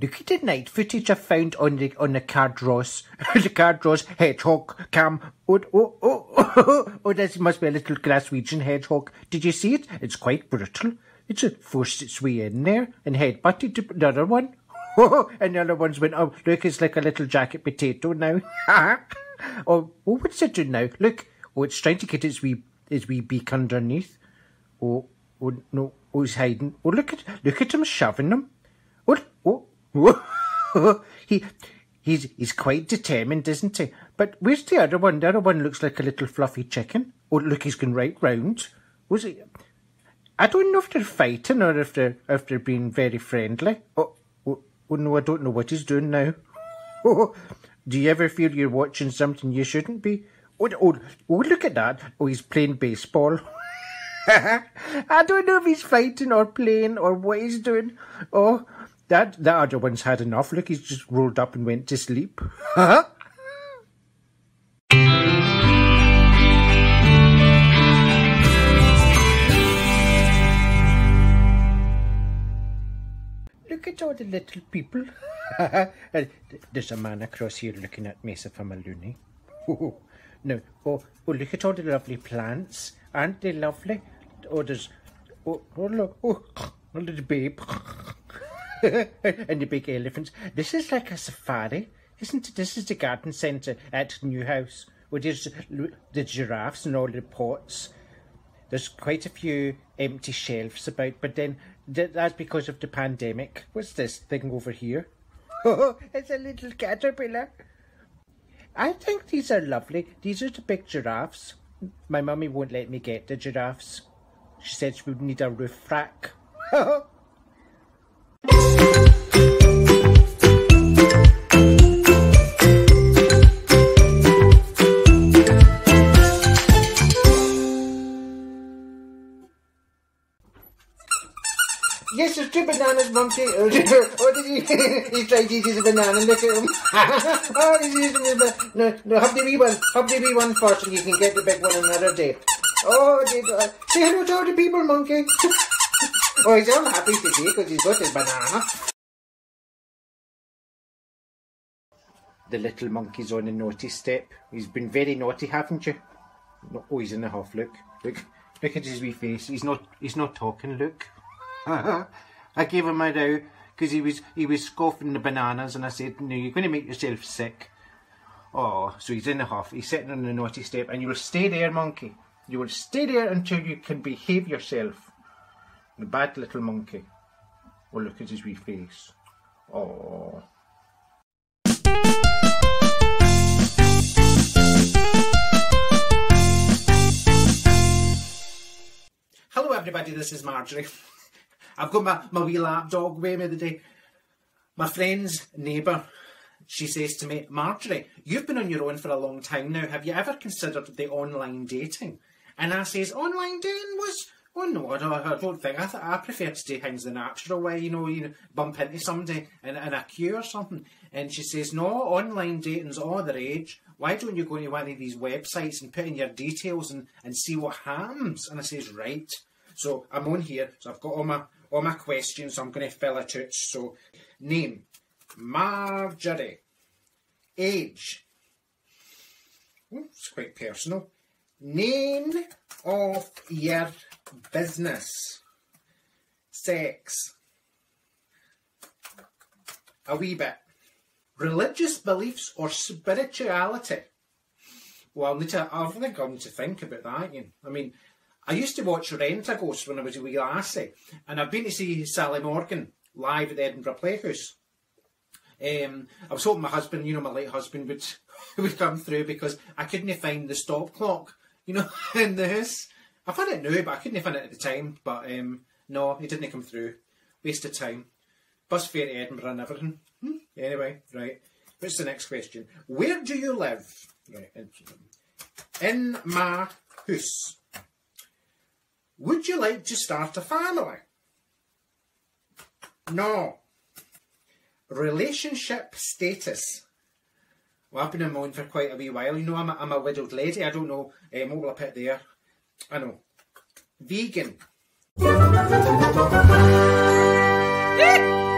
Look at night footage I found on the on the card Cardross, the card Cardross hedgehog cam. Oh, oh, oh, oh, oh, this must be a little Glaswegian hedgehog. Did you see it? It's quite brutal. It's forced its way in there and head headbutted another one. Oh, another one's went up. Look, it's like a little jacket potato now. oh, what's it doing now? Look, oh, it's trying to get its wee, its wee beak underneath. Oh, oh, no, oh, he's hiding. Oh, look at, look at him shoving them. Oh, oh, oh. he, he's, he's quite determined, isn't he? But where's the other one? The other one looks like a little fluffy chicken. Oh, look, he's going right round. Was it? I don't know if they're fighting or if they're if they're being very friendly. Oh, oh, oh no, I don't know what he's doing now. Oh, do you ever feel you're watching something you shouldn't be? Oh, oh, oh look at that. Oh, he's playing baseball. I don't know if he's fighting or playing or what he's doing. Oh, that, that other one's had enough. Look, he's just rolled up and went to sleep. Look at all the little people. There's a man across here looking at me as if I'm a loony. Oh, no. Oh, oh, look at all the lovely plants. Aren't they lovely? Oh, there's... Oh, oh look. Oh, a little babe. and the big elephants. This is like a safari, isn't it? This is the garden centre at Newhouse, where there's the giraffes and all the pots. There's quite a few empty shelves about, but then that's because of the pandemic. What's this thing over here? Oh, it's a little caterpillar. I think these are lovely. These are the big giraffes. My mummy won't let me get the giraffes. She said she would need a roof rack. two bananas, Monkey. Oh, did he? he tried to eat his banana. Look at him. oh, he's using his banana. No, no, have the wee one. Have the wee one first and you can get the big one another day. Oh, did, uh, say hello to all the people, Monkey. oh, he's all happy today because he's got his banana. The little monkey's on a naughty step. He's been very naughty, haven't you? No, oh, he's in a huff. Look, look, look at his wee face. He's not, he's not talking. Look. I gave him my row because he was he was scoffing the bananas, and I said, "No, you're going to make yourself sick." Oh, so he's in the huff. He's sitting on the naughty step, and you will stay there, monkey. You will stay there until you can behave yourself. The bad little monkey. Oh, look at his wee face. Oh. Hello everybody, this is Marjorie. I've got my, my wee lapdog with me today. My friend's neighbour, she says to me, Marjorie, you've been on your own for a long time now. Have you ever considered the online dating? And I says, online dating was, oh no, I don't, I don't think. I, th- I prefer to do things the natural way, you know, you know, bump into somebody in, in a queue or something. And she says, no, online dating's all the rage. Why don't you go to one of these websites and put in your details and, and see what happens? And I says, right. So I'm on here, so I've got all my all my questions. I'm going to fill it out. So, name, Marjorie. Age, it's quite personal. Name of your business. Sex. A wee bit. Religious beliefs or spirituality. Well, I'll need to, I think I'll need to think about that. You know. I mean, I used to watch Rentaghost when I was a wee lassie, and I've been to see Sally Morgan live at the Edinburgh Playhouse. Um, I was hoping my husband, you know, my late husband would would come through because I couldn't find the stop clock, you know, in the house. I found it now, but I couldn't find it at the time. But um, no, he didn't come through. Waste of time. Bus fare to Edinburgh and everything. Hmm? Anyway, right. What's the next question? Where do you live? Right. In my house. Would you like to start a family? No. Relationship status. Well, I've been in mine for quite a wee while. You know, I'm a, I'm a widowed lady. I don't know. Um, what will I put there? I know. Vegan.